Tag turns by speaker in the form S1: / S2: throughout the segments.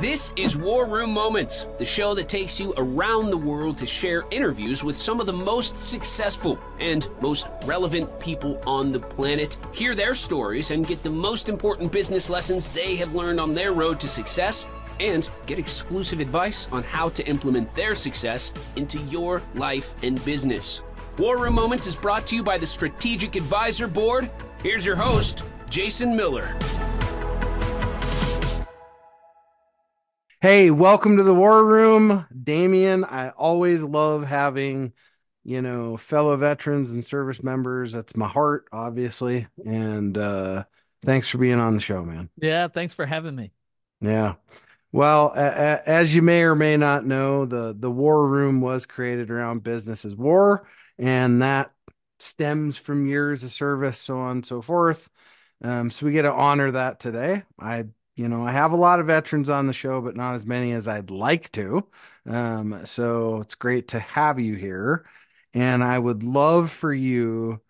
S1: This is War Room Moments, the show that takes you around the world to share interviews with some of the most successful and most relevant people on the planet, hear their stories, and get the most important business lessons they have learned on their road to success, and get exclusive advice on how to implement their success into your life and business. War Room Moments is brought to you by the Strategic Advisor Board. Here's your host, Jason Miller.
S2: Hey, welcome to the War Room, Damien. I always love having, you know, fellow veterans and service members. That's my heart, obviously. And uh thanks for being on the show, man.
S3: Yeah, thanks for having me.
S2: Yeah. Well, a- a- as you may or may not know, the the War Room was created around business as war, and that stems from years of service, so on and so forth. Um, so we get to honor that today. I you know, I have a lot of veterans on the show, but not as many as I'd like to. Um, so it's great to have you here. And I would love for you,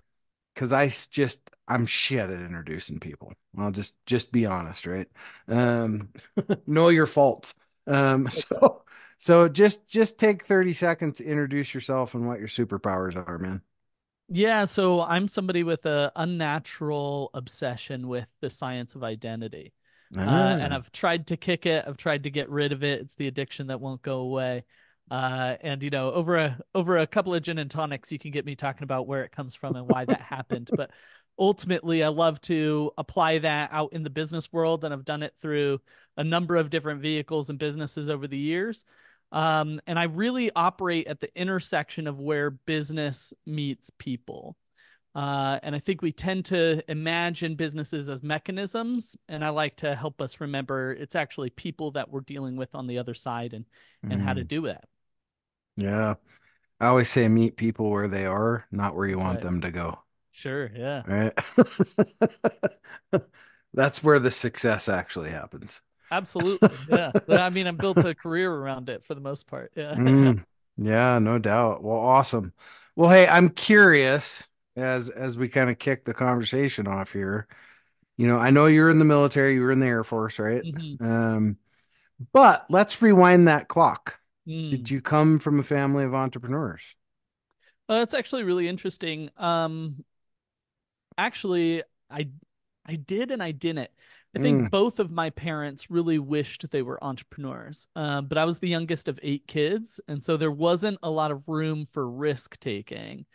S2: because I just I'm shit at introducing people. I'll just just be honest, right? Um, know your faults. Um, so so just just take 30 seconds to introduce yourself and what your superpowers are, man.
S3: Yeah, so I'm somebody with a unnatural obsession with the science of identity. Uh, and
S2: Ah.
S3: I've tried to kick it. I've tried to get rid of it. It's the addiction that won't go away. Uh, and you know, over a over a couple of gin and tonics, you can get me talking about where it comes from and why that happened. But ultimately, I love to apply that out in the business world, and I've done it through a number of different vehicles and businesses over the years. Um, and I really operate at the intersection of where business meets people. Uh, and I think we tend to imagine businesses as mechanisms, and I like to help us remember it's actually people that we're dealing with on the other side and and how to
S2: Mm,
S3: do that.
S2: yeah. I always say meet people where they are, not where you
S3: That's
S2: want
S3: right.
S2: them to go.
S3: Sure, yeah,
S2: Right. That's where the success actually happens.
S3: absolutely, yeah. I mean, I built a career around it for the most part. Yeah.
S2: Mm, yeah, no doubt. Well, awesome. Well, hey, I'm curious as as we kind of kick the conversation off here. You know, I know you're in the military, you were in the Air Force, right?
S3: Mhm.
S2: Um, but let's rewind that clock. Did
S3: Mm.
S2: you come from a family of entrepreneurs?
S3: Well, that's actually really interesting. Um, actually, I I did and I didn't. I think
S2: Mm,
S3: both of my parents really wished they were entrepreneurs. Um, but I was the youngest of eight kids, and so there wasn't a lot of room for risk taking.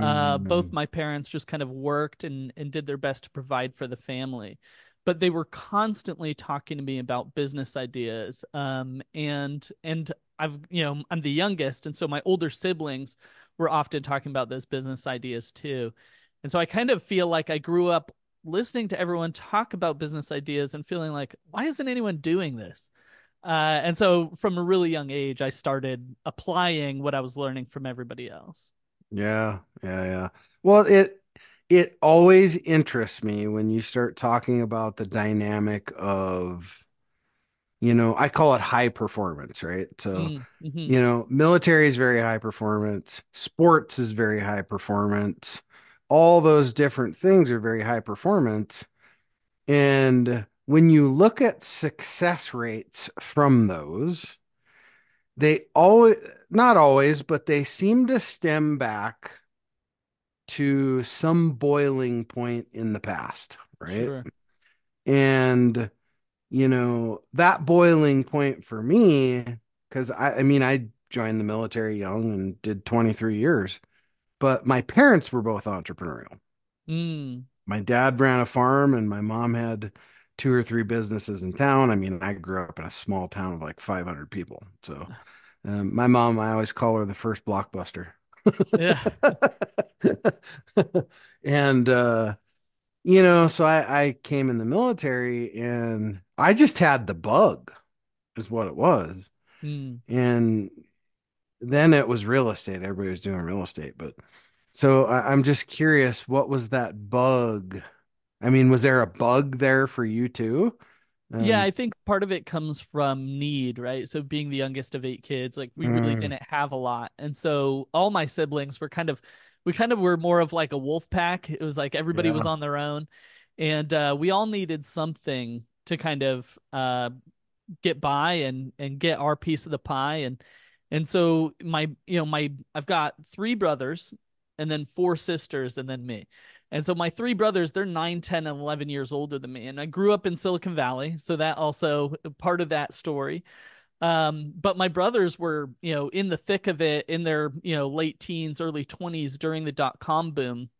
S3: Uh, both
S2: mm,
S3: my parents just kind of worked and and did their best to provide for the family. But they were constantly talking to me about business ideas. Um, and and I've you know I'm the youngest, and so my older siblings were often talking about those business ideas too. And so I kind of feel like I grew up listening to everyone talk about business ideas and feeling like, why isn't anyone doing this? Uh, and so from a really young age, I started applying what I was learning from everybody else.
S2: yeah, yeah, yeah. Well, it it always interests me when you start talking about the dynamic of, you know, I call it high performance, right? So,
S3: Mm, hmm
S2: you know, military is very high performance, sports is very high performance. All those different things are very high performance. And when you look at success rates from those, they always, not always, but they seem to stem back to some boiling point in the past, right?
S3: Sure.
S2: And, you know, that boiling point for me, because I, I mean, I joined the military young and did 23 years, but my parents were both entrepreneurial.
S3: Mm,
S2: My dad ran a farm and my mom had two or three businesses in town. I mean, I grew up in a small town of like 500 people. So, um, my mom, I always call her the first blockbuster.
S3: yeah.
S2: and uh you know so I I came in the military and I just had the bug is what it was
S3: Mm.
S2: and then it was real estate. Everybody was doing real estate but so I, I'm just curious what was that bug? I mean was there a bug there for you too?
S3: Yeah,
S2: um
S3: I think part of it comes from need, right? So being the youngest of eight kids, like we really
S2: mm,
S3: didn't have a lot. And so all my siblings were kind of we kind of were more of like a wolf pack. It was like everybody was on their own. And uh we all needed something to kind of uh get by and and get our piece of the pie. And and so my you know my I've got three brothers and then four sisters and then me. And so my three brothers, they're 9, 10, and 11 years older than me. And I grew up in Silicon Valley. So that also part of that story. Um, but my brothers were, you know, in the thick of it in their, you know, late teens, early 20s during the dot com boom,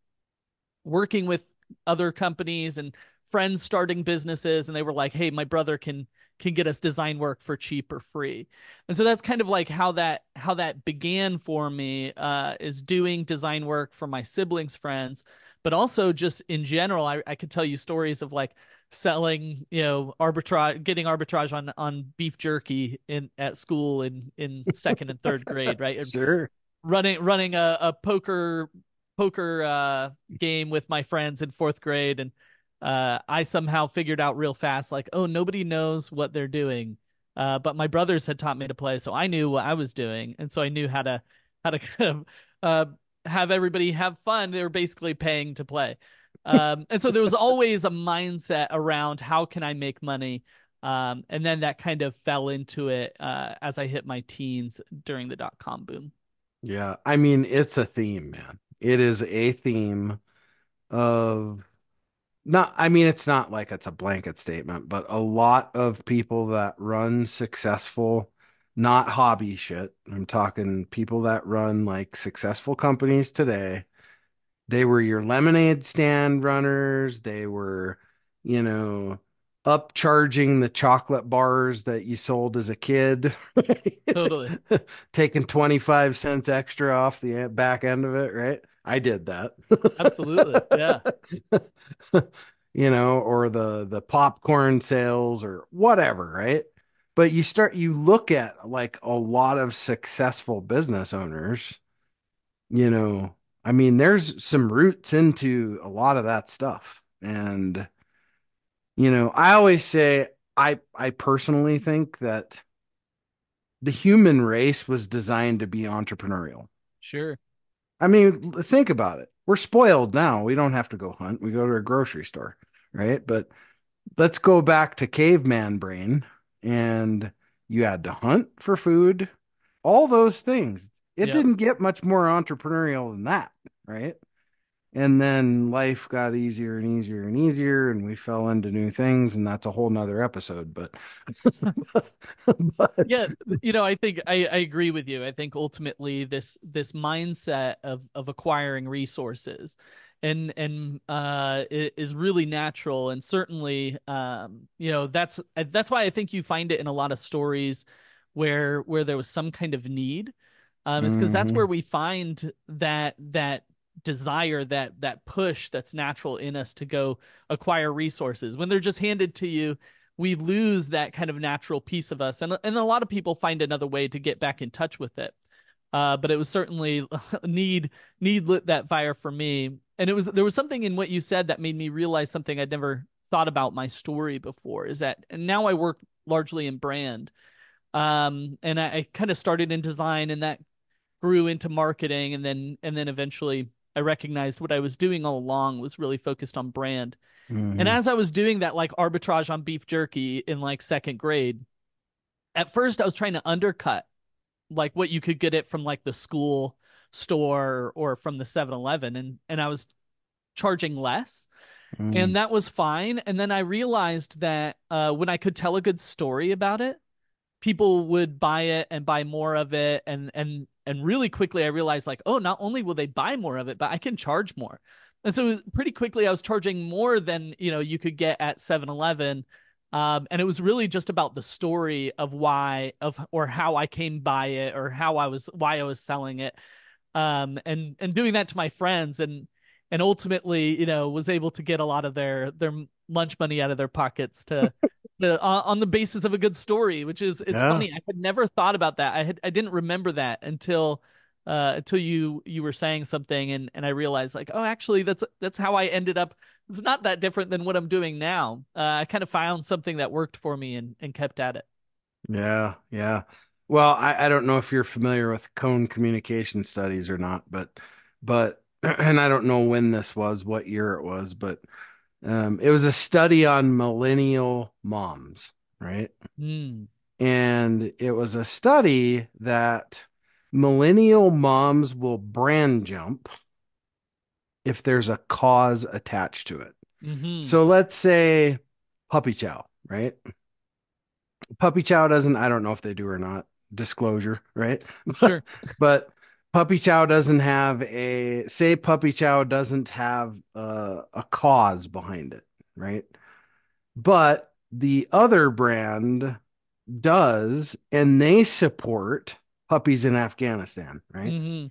S3: working with other companies and friends starting businesses. And they were like, hey, my brother can can get us design work for cheap or free. And so that's kind of like how that how that began for me uh, is doing design work for my siblings' friends, but also just in general, I, I could tell you stories of like selling, you know, arbitrage, getting arbitrage on on beef jerky in at school in in second and third grade, right?
S2: Sure.
S3: Running running a, a poker poker uh, game with my friends in fourth grade and uh, I somehow figured out real fast, like, oh, nobody knows what they're doing. Uh, but my brothers had taught me to play, so I knew what I was doing, and so I knew how to how to kind of uh, have everybody have fun. They were basically paying to play, um, and so there was always a mindset around how can I make money. Um, and then that kind of fell into it uh, as I hit my teens during the dot com boom.
S2: Yeah, I mean it's a theme, man. It is a theme of not i mean it's not like it's a blanket statement but a lot of people that run successful not hobby shit i'm talking people that run like successful companies today. They were your lemonade stand runners. They were you know upcharging the chocolate bars that you sold as a kid.
S3: Totally.
S2: Taking 25 cents extra off the eh, back end of it right I did that.
S3: Absolutely. Yeah.
S2: you know, or the the popcorn sales or whatever, right? But you start you look at like a lot of successful business owners, you know, I mean, there's some roots into a lot of that stuff. And you know, I always say I I personally think that the human race was designed to be entrepreneurial.
S3: Sure.
S2: I mean, think about it. We're spoiled now. We don't have to go hunt. We go to a grocery store, right? But let's go back to caveman brain and you had to hunt for food, all those things. It didn't get much more entrepreneurial than that, right? And then life got easier and easier and easier and we fell into new things and that's a whole nother episode but,
S3: but... yeah you know i think I, I agree with you i think ultimately this this mindset of of acquiring resources and and uh is really natural and certainly um you know that's that's why i think you find it in a lot of stories where where there was some kind of need um is because mm-hmm. that's where we find that that desire that that push that's natural in us to go acquire resources. When they're just handed to you we lose that kind of natural piece of us. And and a lot of people find another way to get back in touch with it. Uh, but it was certainly need need lit that fire for me. And it was there was something in what you said that made me realize something I'd never thought about my story before is that and now I work largely in brand. Um and I, I kind of started in design and that grew into marketing and then and then eventually I recognized what I was doing all along was really focused on brand. Mm-hmm. And as I was doing that, like arbitrage on beef jerky in like second grade, at first I was trying to undercut like what you could get it from like the school store or from the 7-Eleven and and I was charging less. Mm. And that was fine. And then I realized that uh, when I could tell a good story about it, people would buy it and buy more of it and and and really quickly I realized like, oh, not only will they buy more of it, but I can charge more. And so pretty quickly I was charging more than, you know, you could get at 7-Eleven. Um, and it was really just about the story of why of or how I came by it or how I was why I was selling it. Um, and and doing that to my friends and and ultimately, you know, was able to get a lot of their their lunch money out of their pockets to the uh, on the basis of a good story, which is it's yeah. funny. I had never thought about that. I had I didn't remember that until uh, until you you were saying something, and and I realized like, oh, actually, that's that's how I ended up. It's not that different than what I'm doing now. Uh, I kind of found something that worked for me and and kept at it.
S2: Yeah, yeah. Well, I, I don't know if you're familiar with cone communication studies or not, but but and I don't know when this was, what year it was, but um, it was a study on millennial moms, right?
S3: Mm.
S2: And it was a study that millennial moms will brand jump if there's a cause attached to it.
S3: hmm
S2: So let's say puppy chow, right? Puppy chow doesn't, I don't know if they do or not, disclosure, right?
S3: Sure.
S2: but puppy chow doesn't have a, say, puppy chow doesn't have a, a cause behind it, right? But the other brand does, and they support puppies in Afghanistan, right?
S3: hmm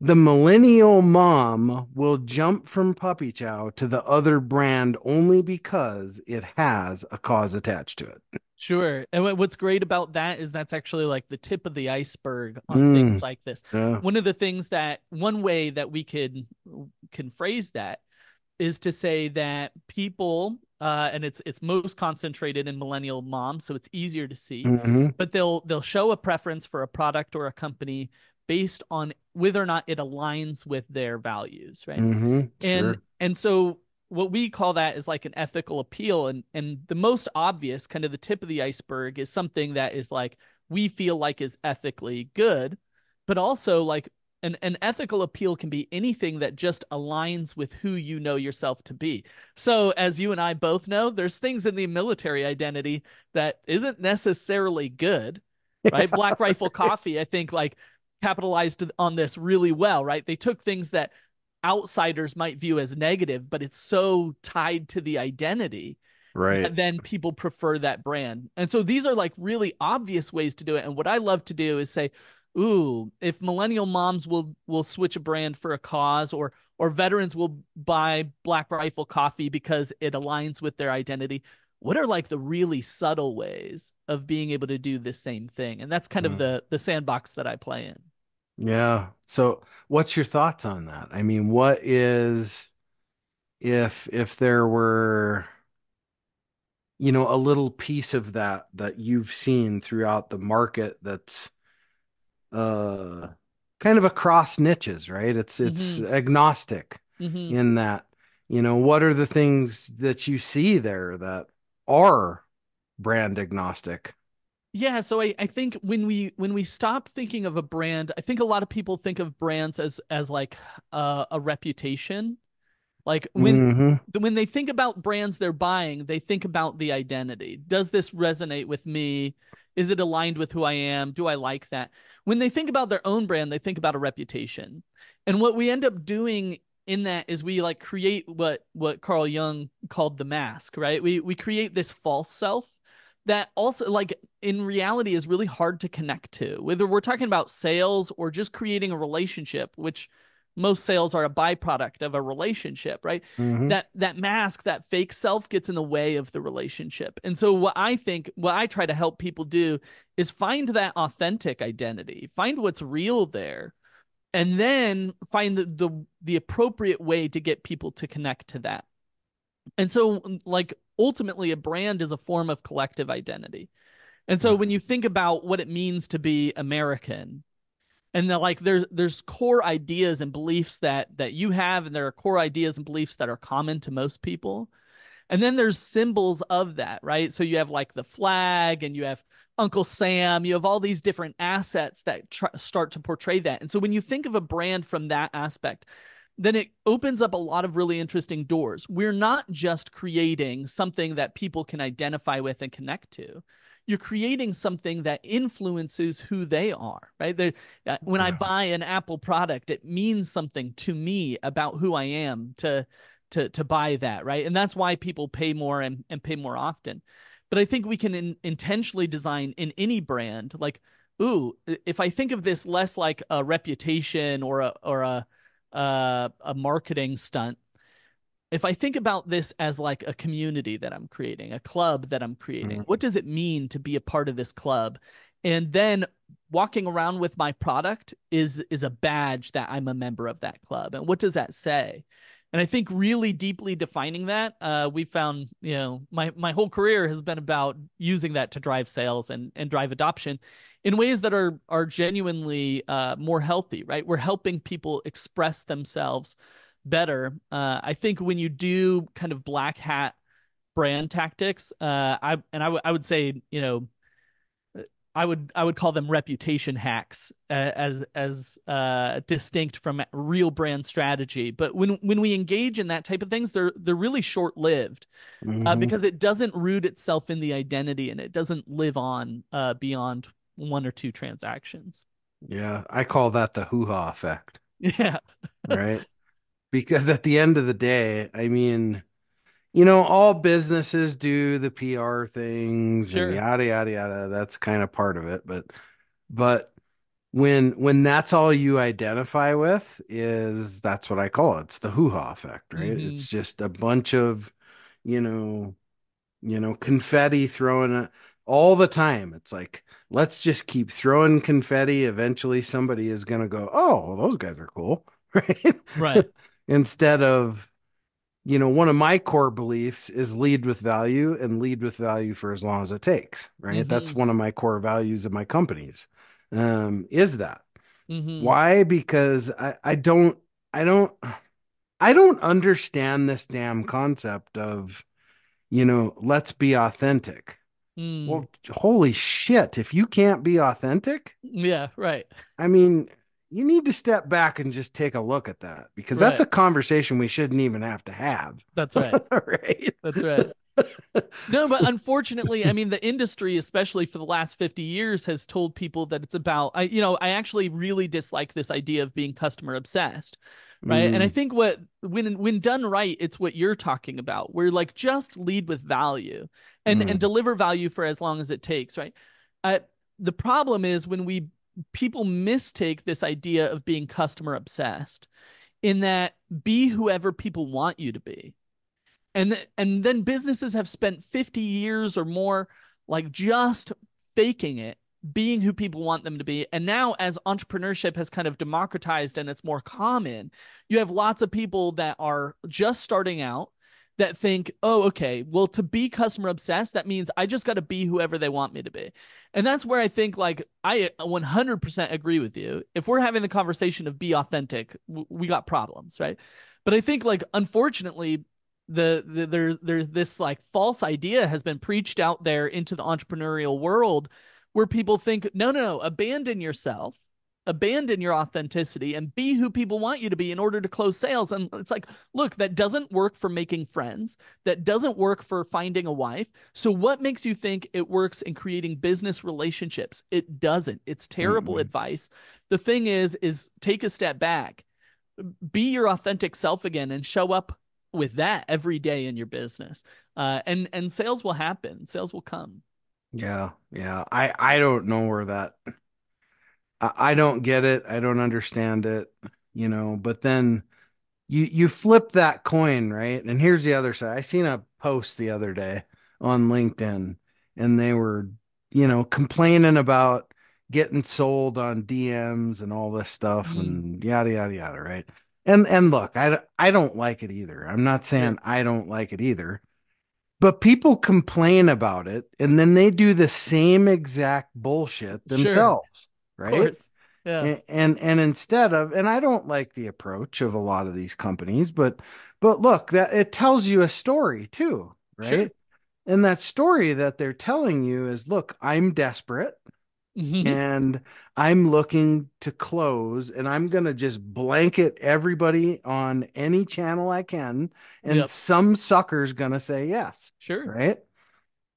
S2: The millennial mom will jump from puppy chow to the other brand only because it has a cause attached to it.
S3: Sure. And what's great about that is that's actually like the tip of the iceberg on
S2: Mm.
S3: things like this.
S2: Yeah.
S3: One of the things that one way that we could can phrase that is to say that people uh and it's it's most concentrated in millennial moms, so it's easier to see.
S2: Mhm.
S3: but they'll they'll show a preference for a product or a company based on whether or not it aligns with their values, right?
S2: Mhm.
S3: and
S2: Sure.
S3: and so what we call that is like an ethical appeal and and the most obvious kind of the tip of the iceberg is something that is like we feel like is ethically good but also like an, an ethical appeal can be anything that just aligns with who you know yourself to be. So as you and i both know there's things in the military identity that isn't necessarily good right? Black rifle coffee i think like capitalized on this really well right? They took things that outsiders might view as negative, but it's so tied to the identity
S2: Right.
S3: that then people prefer that brand. And so these are like really obvious ways to do it. And what I love to do is say, ooh, if millennial moms will will switch a brand for a cause or or veterans will buy Black Rifle coffee because it aligns with their identity. What are like the really subtle ways of being able to do the same thing? And that's kind of
S2: Mm.
S3: the the sandbox that I play in.
S2: Yeah. So what's your thoughts on that? I mean, what is if if there were you know a little piece of that that you've seen throughout the market that's uh kind of across niches, right? It's it's agnostic
S3: Mhm.
S2: in that, you know, what are the things that you see there that are brand agnostic?
S3: Yeah, so I, I think when we when we stop thinking of a brand, I think a lot of people think of brands as as like uh, a reputation. Like when
S2: Mhm.
S3: when they think about brands they're buying, they think about the identity. Does this resonate with me? Is it aligned with who I am? Do I like that? When they think about their own brand, they think about a reputation. And what we end up doing in that is we like create what what Carl Jung called the mask, right? We we create this false self that also like in reality is really hard to connect to. Whether we're talking about sales or just creating a relationship, which most sales are a byproduct of a relationship, right?
S2: Mhm.
S3: That that mask, that fake self gets in the way of the relationship. And so what I think what I try to help people do is find that authentic identity. Find what's real there. And then find the the, the appropriate way to get people to connect to that. And so, um, like, ultimately, a brand is a form of collective identity. And so, hmm. when you think about what it means to be American, and the, like, there's there's core ideas and beliefs that that you have, and there are core ideas and beliefs that are common to most people. And then there's symbols of that, right? So you have like the flag, and you have Uncle Sam. You have all these different assets that tr- start to portray that. And so, when you think of a brand from that aspect, then it opens up a lot of really interesting doors. We're not just creating something that people can identify with and connect to. You're creating something that influences who they are, right? They're, uh, when I buy an Apple product, it means something to me about who I am to to to buy that, right? And that's why people pay more and, and pay more often. But I think we can in, intentionally design in any brand, like, ooh, if I think of this less like a reputation or a or a uh, a marketing stunt. If I think about this as like a community that I'm creating, a club that I'm creating,
S2: Mhm.
S3: what does it mean to be a part of this club? And then walking around with my product is is a badge that I'm a member of that club. And what does that say? And I think really deeply defining that, uh, we found, you know, my my whole career has been about using that to drive sales and and drive adoption in ways that are are genuinely uh, more healthy, right? We're helping people express themselves better. Uh, I think when you do kind of black hat brand tactics. Uh, I and I, w- I would say, you know, I would I would call them reputation hacks uh, as as uh, distinct from real brand strategy. But when when we engage in that type of things, they're they're really short lived
S2: Mhm.
S3: uh, because it doesn't root itself in the identity and it doesn't live on uh, beyond one or two transactions.
S2: yeah, I call that the hoo-ha effect,
S3: Yeah,
S2: right? because at the end of the day, I mean, you know, all businesses do the PR things
S3: Sure.
S2: and yada yada yada. That's kind of part of it, but but when when that's all you identify with is that's what I call it. It's the hoo-ha effect, right?
S3: Mhm.
S2: It's just a bunch of, you know, you know, confetti throwing at, all the time. It's like, let's just keep throwing confetti. Eventually somebody is going to go, "Oh, well, those guys are cool." Right?
S3: right.
S2: Instead of, you know, one of my core beliefs is lead with value and lead with value for as long as it takes, right? That's
S3: Mhm.
S2: one of my core values of my companies. Um, is that
S3: Mhm.
S2: why? Because I, I don't, I don't, I don't understand this damn concept of, you know, let's be authentic.
S3: Mm.
S2: Well, holy shit. If you can't be authentic,
S3: yeah, right.
S2: I mean, you need to step back and just take a look at that because that's a conversation we shouldn't even have to have.
S3: That's right.
S2: right.
S3: That's right. No, but unfortunately, I mean, the industry, especially for the last 50 years, has told people that it's about, I, you know, I actually really dislike this idea of being customer obsessed. Right. And I
S2: Mm,
S3: think what, when, when done right, it's what you're talking about. Where like just lead with value and,
S2: Mm.
S3: and deliver value for as long as it takes. Right. Uh, the problem is when we, people mistake this idea of being customer obsessed in that be whoever people want you to be. And th- and then businesses have spent 50 years or more like just faking it being who people want them to be. And now as entrepreneurship has kind of democratized and it's more common you have lots of people that are just starting out that think oh okay well to be customer obsessed that means i just got to be whoever they want me to be. And that's where i think like i uh, 100% agree with you. If we're having the conversation of be authentic we got problems right? But i think like unfortunately the, the there there's this like false idea has been preached out there into the entrepreneurial world where people think no no no abandon yourself abandon your authenticity and be who people want you to be in order to close sales. And it's like look that doesn't work for making friends. That doesn't work for finding a wife. So what makes you think it works in creating business relationships? It doesn't. It's terrible
S2: Mm-mm.
S3: advice. The thing is is take a step back. Be your authentic self again and show up with that every day in your business. Uh, and and sales will happen. Sales will come.
S2: Yeah, yeah. I I don't know where that I, I don't get it. I don't understand it, you know, but then you you flip that coin, right? And here's the other side. I seen a post the other day on LinkedIn and they were, you know, complaining about getting sold on DMs and all this stuff
S3: Mhm.
S2: and yada yada yada, right? And and look, I I don't like it either. I'm not saying I don't like it either. But people complain about it and then they do the same exact bullshit themselves, right?
S3: yeah
S2: and, and and instead of and I don't like the approach of a lot of these companies, but but look, that it tells you a story too, right?
S3: Sure.
S2: And that story that they're telling you is, look, I'm desperate
S3: Mhm.
S2: and I'm looking to close and I'm going to just blanket everybody on any channel I can and
S3: Yep.
S2: some sucker's going to say yes,
S3: sure
S2: right?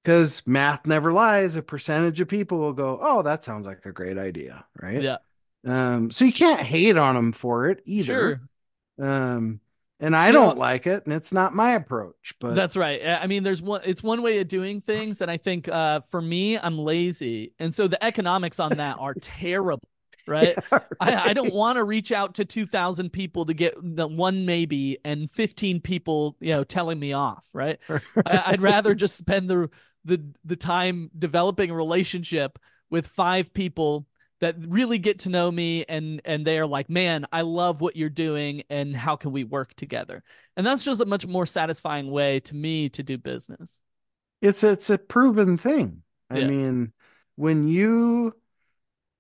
S2: Because math never lies. A percentage of people will go, "Oh, that sounds like a great idea," right?
S3: yeah
S2: Um, so you can't hate on them for it either.
S3: sure
S2: Um, and I
S3: You
S2: don't like it, and it's not my approach. But
S3: That's right. I mean, there's one. It's one way of doing things, and I think uh, for me, I'm lazy, and so the economics on that are terrible. Right. I, I don't want to reach out to 2,000 people to get the one maybe and 15 people, you know, telling me off. Right. I, I'd rather just spend the the the time developing a relationship with five people that really get to know me and and they're like, man, I love what you're doing, and how can we work together? And that's just a much more satisfying way to me to do business.
S2: it's it's a proven thing. I
S3: Yeah.
S2: mean, when you,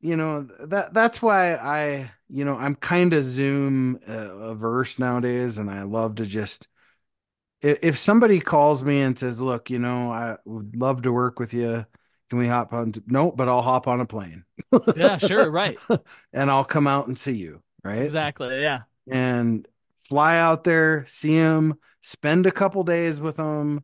S2: you know, that that's why I, you know, I'm kind of Zoom uh, averse nowadays, and I love to just if, if somebody calls me and says, "Look, you know, I would love to work with you. Can we hop on?" To, no, but I'll hop on a plane.
S3: yeah, sure, right.
S2: and I'll come out and see you, right?
S3: Exactly. Yeah.
S2: And fly out there, see them, spend a couple days with them,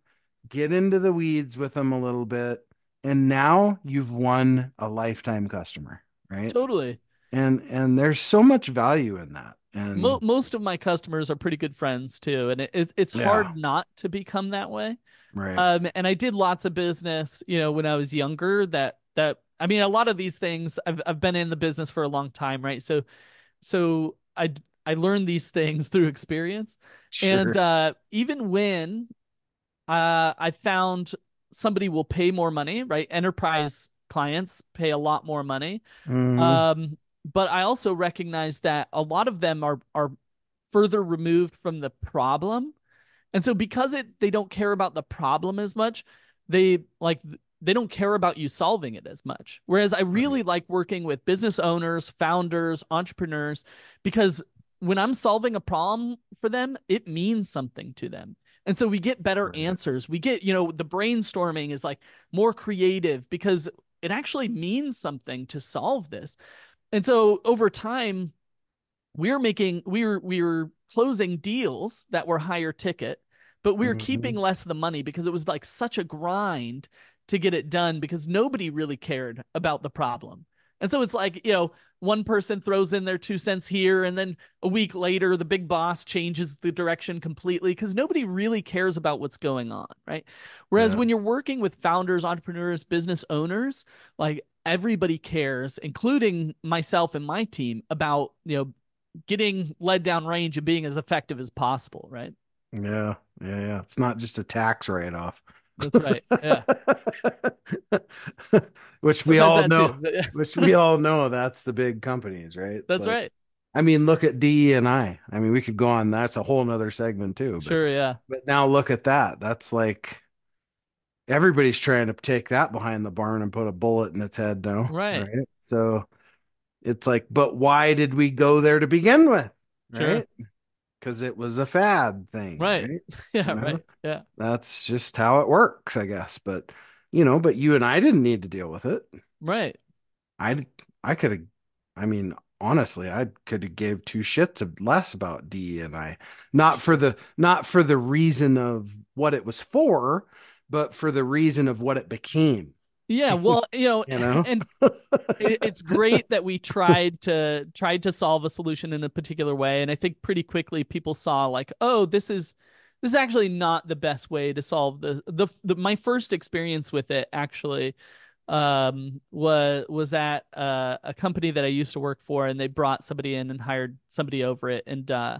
S2: get into the weeds with them a little bit, and now you've won a lifetime customer, right?
S3: Totally.
S2: And and there's so much value in that. And
S3: Mo- most of my customers are pretty good friends too, and it, it it's
S2: Yeah.
S3: hard not to become that way.
S2: right.
S3: Um, and I did lots of business, you know, when I was younger. That that I mean, a lot of these things I've I've been in the business for a long time, right? So, so I I learned these things through experience, and uh, even when uh, I found somebody will pay more money, right? Enterprise clients pay a lot more money.
S2: Mhm.
S3: Um, but I also recognize that a lot of them are are further removed from the problem. And so because it they don't care about the problem as much, they like they don't care about you solving it as much. Whereas I really like working with business owners, founders, entrepreneurs because when I'm solving a problem for them, it means something to them. And so we get better
S2: Right.
S3: answers. We get, you know, the brainstorming is like more creative because it actually means something to solve this. And so over time, we were making we were we were closing deals that were higher ticket, but we were
S2: Mhm.
S3: keeping less of the money because it was like such a grind to get it done because nobody really cared about the problem. And so it's like, you know, one person throws in their two cents here, and then a week later, the big boss changes the direction completely because nobody really cares about what's going on, right? Whereas
S2: Yeah.
S3: when you're working with founders, entrepreneurs, business owners, like everybody cares, including myself and my team, about, you know, getting led down range and being as effective as possible, right?
S2: Yeah, yeah, yeah. It's not just a tax write-off.
S3: That's right. Yeah.
S2: Which we all know. Which we all know that's the big companies, right?
S3: That's
S2: like-
S3: right.
S2: I mean, look at DE and I. I mean, we could go on. That's a whole nother segment too. But,
S3: Sure, yeah.
S2: but now look at that. That's like everybody's trying to take that behind the barn and put a bullet in its head now.
S3: Right.
S2: So it's like, but why did we go there to begin with? Right. Because it was a fad thing.
S3: Right. Yeah,
S2: You know?
S3: right. Yeah.
S2: That's just how it works, I guess. But you know, but you and I didn't need to deal with it.
S3: Right.
S2: I I could have. I mean, honestly, I could have gave two shits less about D and I, not for the not for the reason of what it was for, but for the reason of what it became.
S3: Yeah, well, you know,
S2: You know?
S3: and it's great that we tried to tried to solve a solution in a particular way, and I think pretty quickly people saw like, oh, this is this is actually not the best way to solve the the, the my first experience with it actually um was was at uh, a company that I used to work for and they brought somebody in and hired somebody over it and uh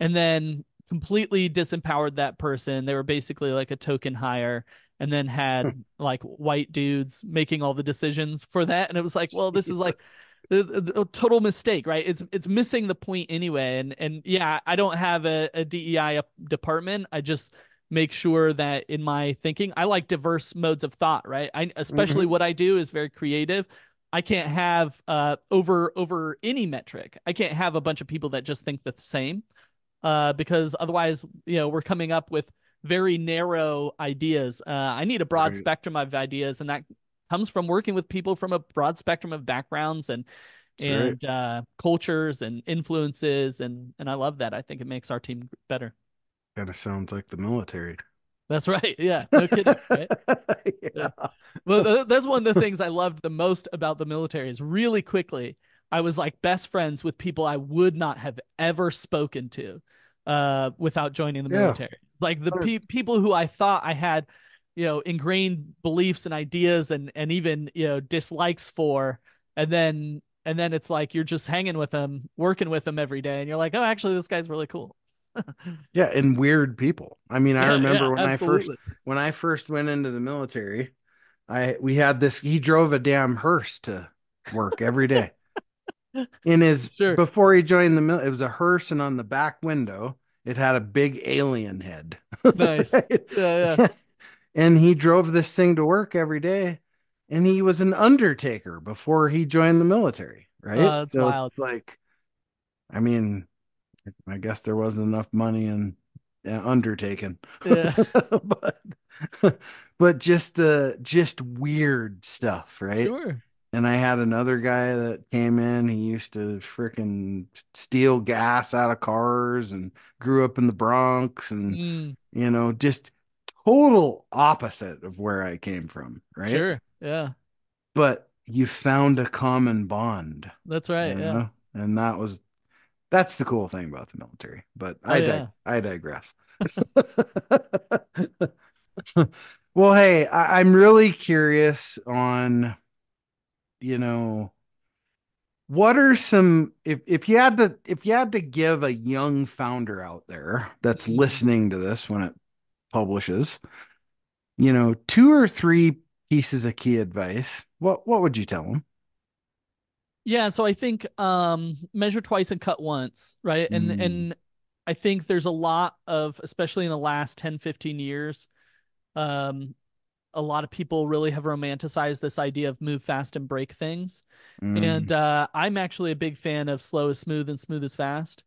S3: and then completely disempowered that person. They were basically like a token hire and then had like white dudes making all the decisions for that. And it was like, well, this is like a, a- total mistake, right? It's it's missing the point anyway. And and yeah, I don't have a, a DEI department. I just make sure that in my thinking, I like diverse modes of thought, right? I especially what I do is very creative. I can't have uh over over any metric. I can't have a bunch of people that just think the same uh, because otherwise, you know, we're coming up with very narrow ideas. Uh, I need a broad
S2: Right.
S3: spectrum of ideas, and that comes from working with people from a broad spectrum of backgrounds and
S2: That's right.
S3: and uh, cultures and influences, and and I love that. I think it makes our team better.
S2: Kind of sounds like the military.
S3: That's right. Yeah, no kidding. Right?
S2: yeah.
S3: well, that's one of the things I loved the most about the military is really quickly I was like best friends with people I would not have ever spoken to uh, without joining the
S2: Yeah.
S3: military. Like the pe- people who I thought I had, you know, ingrained beliefs and ideas and and even you know dislikes for, and then and then it's like you're just hanging with them, working with them every day, and you're like, oh, actually, this guy's really cool.
S2: Yeah, and weird people. I mean, I
S3: Yeah,
S2: remember
S3: yeah,
S2: when I first when I first went into the military, I we had this he drove a damn hearse to work every day. In his
S3: Sure.
S2: before he joined the mil it was a hearse and on the back window it had a big alien head.
S3: Nice. Yeah, yeah.
S2: and he drove this thing to work every day and he was an undertaker before he joined the military, right?
S3: Oh, that's
S2: so
S3: wild.
S2: it's like I mean, I guess there wasn't enough money in uh, undertaken.
S3: Yeah.
S2: but but just the just weird stuff, right?
S3: Sure.
S2: And I had another guy that came in. He used to freaking steal gas out of cars and grew up in the Bronx and
S3: Mm,
S2: you know, just total opposite of where I came from, right?
S3: Sure. Yeah.
S2: But you found a common bond,
S3: That's right.
S2: you
S3: Yeah.
S2: And that was that's the cool thing about the military. But
S3: Oh,
S2: I dig-
S3: yeah.
S2: I digress. well, hey, I, I'm really curious on, you know, what are some if if you had to if you had to give a young founder out there that's listening to this when it publishes, you know, two or three pieces of key advice, what what would you tell them?
S3: Yeah, so I think um measure twice and cut once, right? And
S2: Mm.
S3: and I think there's a lot of especially in the last 10, 15 years, um a lot of people really have romanticized this idea of move fast and break things.
S2: Mm.
S3: And uh I'm actually a big fan of slow is smooth and smooth is fast.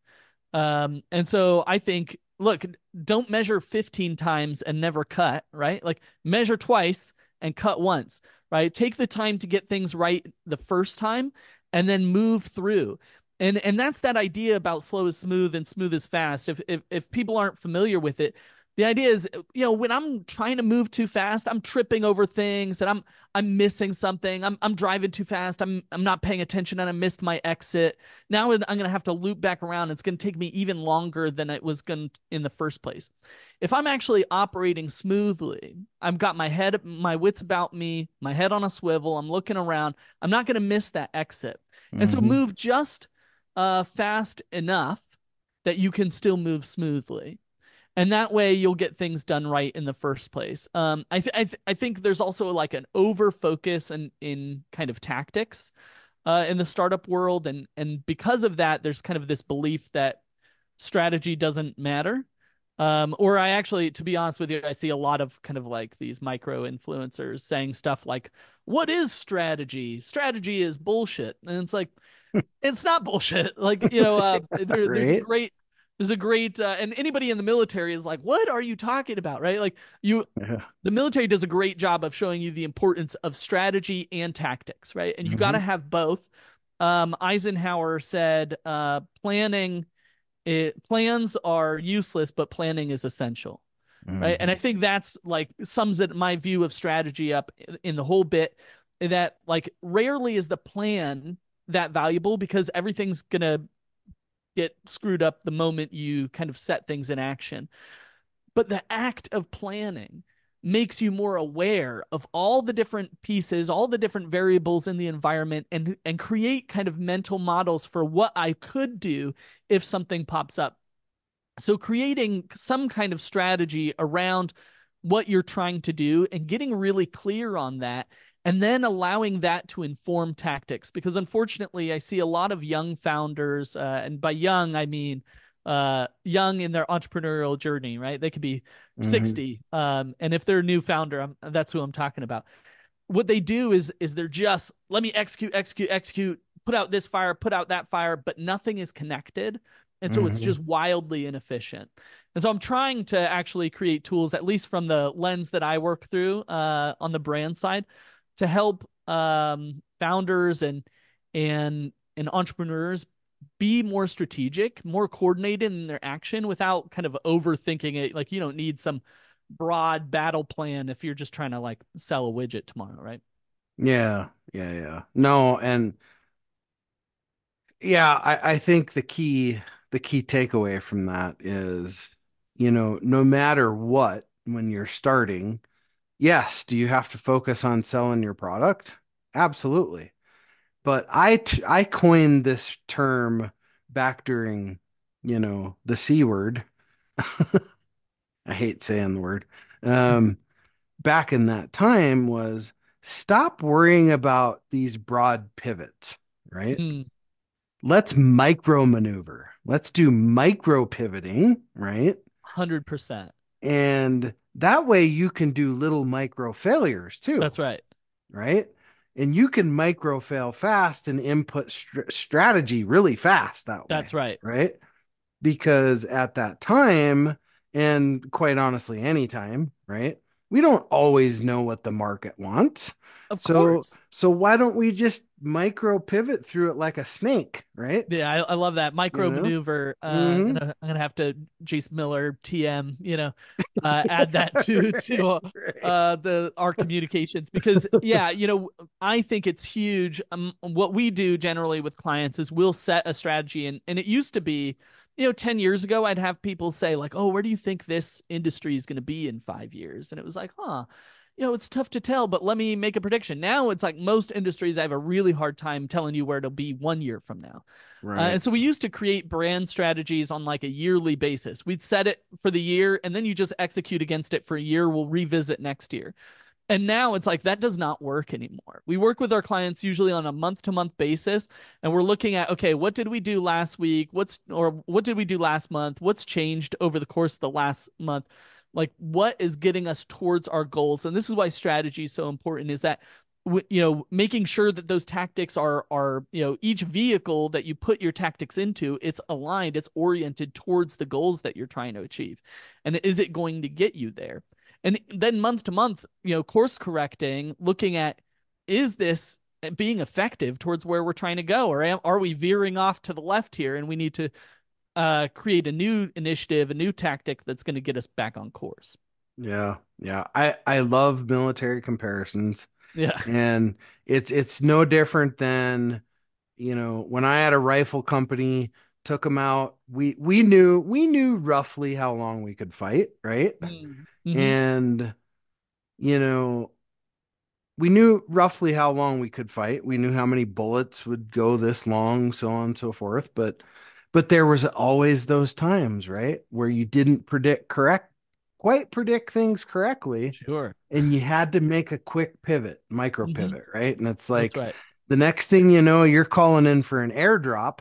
S3: Um and so I think look, don't measure 15 times and never cut, right? Like measure twice and cut once, right? Take the time to get things right the first time and then move through. And and that's that idea about slow is smooth and smooth is fast. If if if people aren't familiar with it, the idea is, you know, when I'm trying to move too fast, I'm tripping over things and I'm I'm missing something. I'm I'm driving too fast. I'm I'm not paying attention and I missed my exit. Now I'm going to have to loop back around. It's going to take me even longer than it was going in the first place. If I'm actually operating smoothly, I've got my head my wits about me, my head on a swivel, I'm looking around. I'm not going to miss that exit. And so
S2: Mhm.
S3: move just uh fast enough that you can still move smoothly and that way you'll get things done right in the first place. Um, I th- I, th- I think there's also like an over focus in in kind of tactics, uh, in the startup world, and and because of that, there's kind of this belief that strategy doesn't matter. Um, or I actually, to be honest with you, I see a lot of kind of like these micro influencers saying stuff like, "What is strategy? Strategy is bullshit," and it's like, it's not bullshit. Like you know, uh, there, there's great there's a great uh, and anybody in the military is like what are you talking about? Right? Like you
S2: Yeah.
S3: the military does a great job of showing you the importance of strategy and tactics right? And you
S2: Mhm.
S3: got to have both. Um, eisenhower said uh, planning it, plans are useless but planning is essential right? And i think that's like sums it my view of strategy up in the whole bit that like rarely is the plan that valuable because everything's gonna get screwed up the moment you kind of set things in action. But the act of planning makes you more aware of all the different pieces all the different variables in the environment and and create kind of mental models for what i could do if something pops up. So creating some kind of strategy around what you're trying to do and getting really clear on that and then allowing that to inform tactics because unfortunately i see a lot of young founders uh, and by young i mean uh, young in their entrepreneurial journey right they could be
S2: Mhm.
S3: 60 um, and if they're a new founder I'm, that's who i'm talking about what they do is is they're just let me execute execute execute put out this fire put out that fire but nothing is connected and so it's
S2: Mhm.
S3: just wildly inefficient and so i'm trying to actually create tools at least from the lens that i work through uh, on the brand side to help um, founders and and and entrepreneurs be more strategic more coordinated in their action without kind of overthinking it like you don't need some broad battle plan if you're just trying to like sell a widget tomorrow right
S2: Yeah, yeah, yeah. No, and yeah, I, I think the key the key takeaway from that is, you know, no matter what, when you're starting, yes, do you have to focus on selling your product? Absolutely. But I t- I coined this term back during, you know, the C word. I hate saying the word. Um, back in that time was stop worrying about these broad pivots, right?
S3: Mm,
S2: Let's micro maneuver. Let's do micro pivoting, right?
S3: 100%
S2: And that way you can do little micro failures too,
S3: that's right
S2: right? And you can micro fail fast and input str- strategy really fast that way
S3: that's right
S2: right? Because at that time, and quite honestly, anytime, right? We don't always know what the market wants.
S3: Of
S2: so
S3: course.
S2: so why don't we just micro pivot through it like a snake, right?
S3: Yeah, I, I love that micro
S2: You know?
S3: maneuver. Uh,
S2: Mhm.
S3: I'm, gonna, I'm gonna have to Jace Miller TM, you know, uh, add that to to uh,
S2: Right.
S3: the our communications because yeah you know i think it's huge um, what we do generally with clients is we'll set a strategy and and it used to be you know 10 years ago i'd have people say like oh where do you think this industry is going to be in 5 years and it was like huh you know it's tough to tell but let me make a prediction now it's like most industries i have a really hard time telling you where it'll be 1 year from now uh,
S2: right.
S3: and so we used to create brand strategies on like a yearly basis. We'd set it for the year and then you just execute against it for a year. We'll revisit next year. And now it's like that does not work anymore. We work with our clients usually on a month to month basis and we're looking at okay, what did we do last week? What's or what did we do last month? What's changed over the course of the last month? Like what is getting us towards our goals? And this is why strategy is so important is that you know making sure that those tactics are are you know each vehicle that you put your tactics into it's aligned it's oriented towards the goals that you're trying to achieve. And is it going to get you there? And then month to month you know course correcting looking at is this being effective towards where we're trying to go? Or am, are we veering off to the left here and we need to uh, create a new initiative a new tactic that's going to get us back on course
S2: Yeah, yeah. I I love military comparisons,
S3: yeah
S2: and it's it's no different than, you know, when I had a rifle company, took them out. We we knew we knew roughly how long we could fight, right?
S3: Mhm.
S2: And you know, we knew roughly how long we could fight. We knew how many bullets would go this long, so on and so forth. But but there was always those times, right, where you didn't predict correct quite predict things correctly
S3: sure
S2: and you had to make a quick pivot, micro
S3: Mhm.
S2: pivot, right? And it's like
S3: right
S2: the next thing you know, you're calling in for an airdrop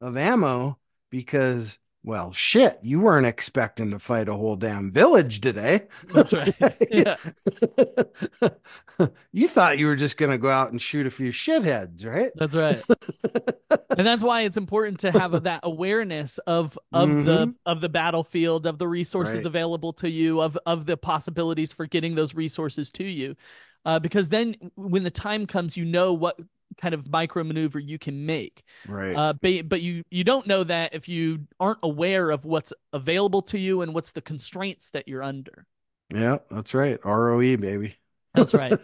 S2: of ammo because, well, shit, you weren't expecting to fight a whole damn village today.
S3: That's right. Yeah.
S2: you thought you were just going to go out and shoot a few shitheads, right?
S3: That's right. and that's why it's important to have that awareness of of the
S2: Mhm.
S3: of the battlefield, of the resources
S2: Right.
S3: available to you, of of the possibilities for getting those resources to you. Uh, because then when the time comes, you know what kind of micro maneuver you can make.
S2: Right.
S3: Uh, but, but you you don't know that if you aren't aware of what's available to you and what's the constraints that you're under.
S2: yeah, that's right. ROE, baby.
S3: That's right.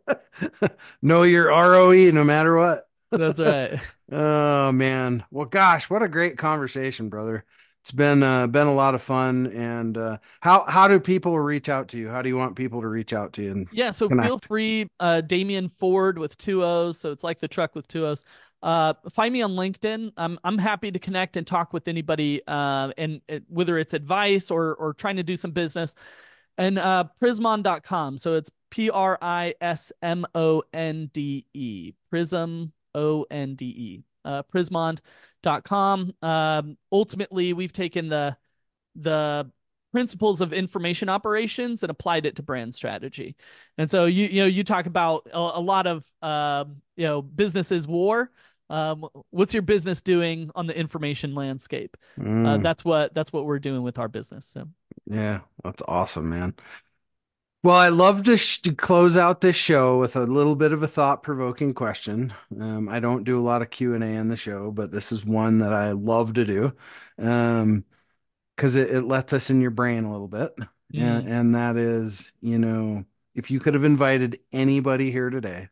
S2: know your ROE no matter what.
S3: That's right.
S2: Oh man. Well, gosh, what a great conversation, brother. It's been uh, been a lot of fun. And uh, how how do people reach out to you? How do you want people to reach out to you? And
S3: Yeah, so
S2: Connect.
S3: feel free, uh, Damien Foord with two O's, so it's like the truck with two O's. Uh, find me on LinkedIn. I'm I'm happy to connect and talk with anybody, uh, and uh, whether it's advice or or trying to do some business. And uh, Prismonde.com. So it's P R I S M O N D E. Prism O N D E. Uh, Prismonde.com. Um, ultimately, we've taken the the principles of information operations and applied it to brand strategy. And so you you know you talk about a, a lot of um, you know businesses war. Um, what's your business doing on the information landscape? Uh,
S2: Mm,
S3: that's what that's what we're doing with our business. So
S2: yeah, that's awesome, man. Well, I love to, sh- to close out this show with a little bit of a thought-provoking question. Um, I don't do a lot of Q&A in the show, but this is one that I love to do um, because it, it lets us in your brain a little bit. And, and that is, you know, if you could have invited anybody here today,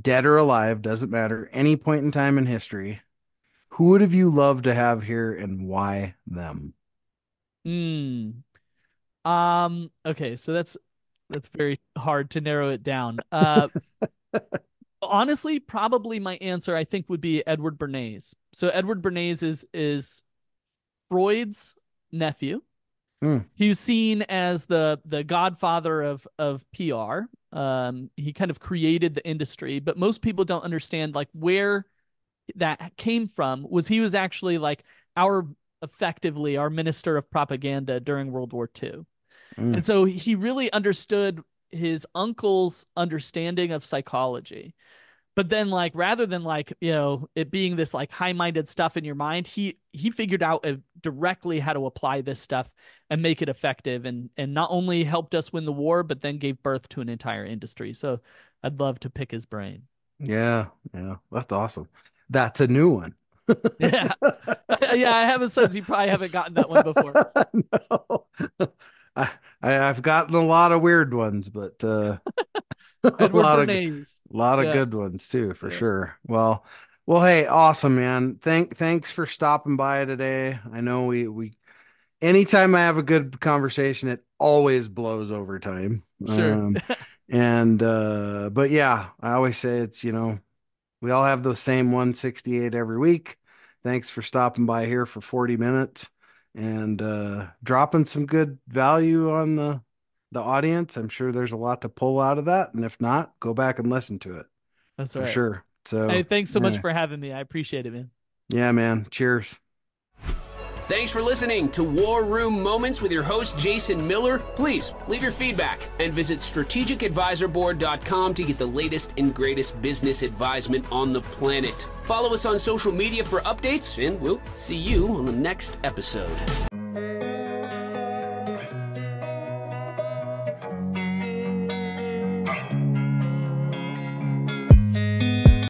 S2: dead or alive, doesn't matter, any point in time in history, who would have you loved to have here and why them?
S3: Hmm. Um. Okay. So that's that's very hard to narrow it down. Uh. honestly, probably my answer I think would be Edward Bernays. So Edward Bernays is is Freud's nephew.
S2: Hmm.
S3: He was seen as the the godfather of of PR. Um, he kind of created the industry, but most people don't understand like where that came from. Was he was actually like our effectively our minister of propaganda during World War II.
S2: Mm.
S3: And so he really understood his uncle's understanding of psychology. but then like rather than like you know it being this like high-minded stuff in your mind he he figured out uh, directly how to apply this stuff and make it effective and and not only helped us win the war but then gave birth to an entire industry so i'd love to pick his brain
S2: Yeah, yeah, that's awesome. That's a new one.
S3: yeah yeah i have a sense you probably haven't gotten that one before
S2: no. I, I I've gotten a lot of weird ones, but uh a lot of
S3: bernays
S2: a lot of
S3: Yeah.
S2: good ones too, for
S3: Yeah.
S2: sure. Well, well, hey, awesome, man. Thank thanks for stopping by today. I know we we anytime I have a good conversation, it always blows over time.
S3: Sure.
S2: Um, and uh but yeah, I always say it's, you know, we all have those same 168 every week. Thanks for stopping by here for 40 minutes and uh dropping some good value on the the audience. I'm sure there's a lot to pull out of that. And if not, go back and listen to it
S3: that's
S2: for
S3: right
S2: sure. So
S3: hey thanks so much for having me i appreciate it man
S2: Yeah, man. Cheers.
S1: Thanks for listening to War Room Moments with your host, Jason Miller. Please leave your feedback and visit strategicadvisorboard.com to get the latest and greatest business advisement on the planet. Follow us on social media for updates, and we'll see you on the next episode.